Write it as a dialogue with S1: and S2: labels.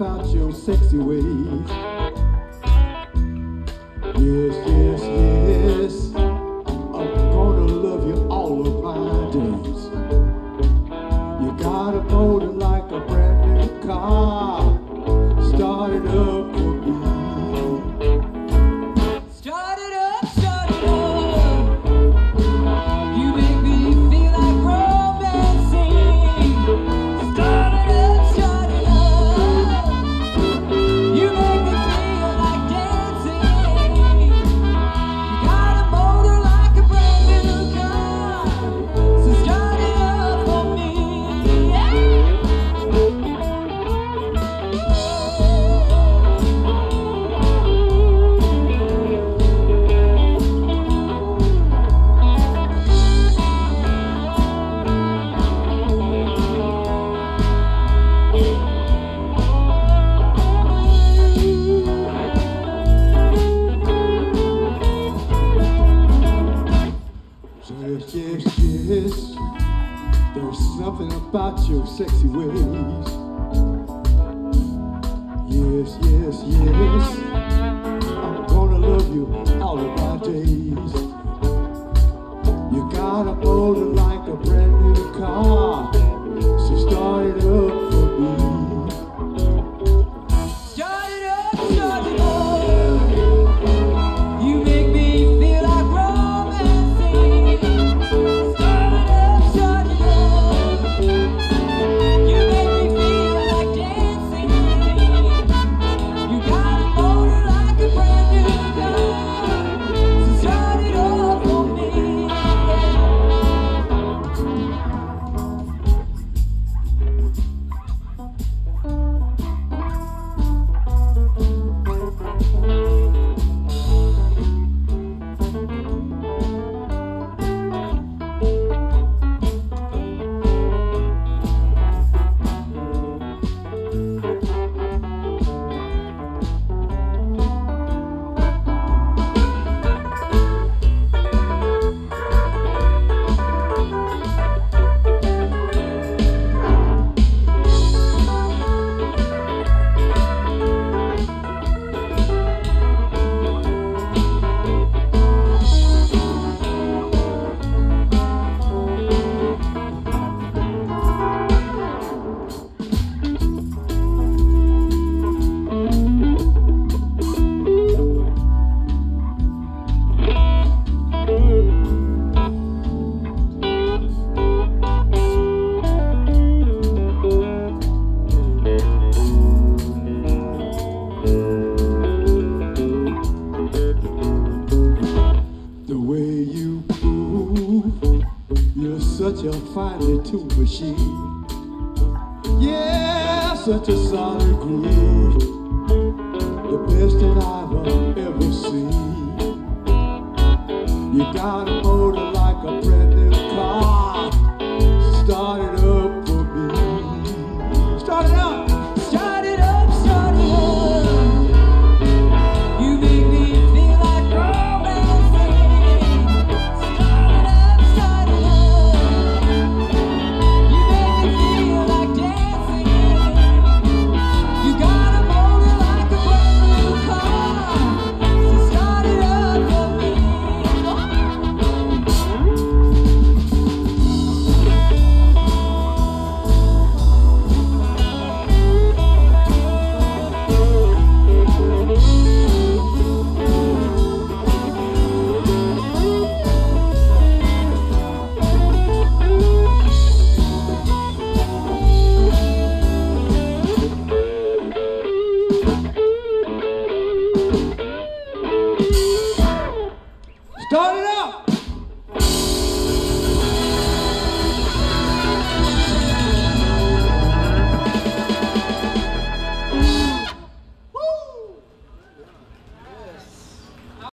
S1: about your sexy ways. yes, yes, yes. There's something about your sexy ways. Yes, yes, yes. I'm gonna love you all of my days. You
S2: gotta
S1: the way you move. You're such a finely tuned machine. Yeah, such a solid groove. The best that I've ever seen. You got a motor like a brand new car. Started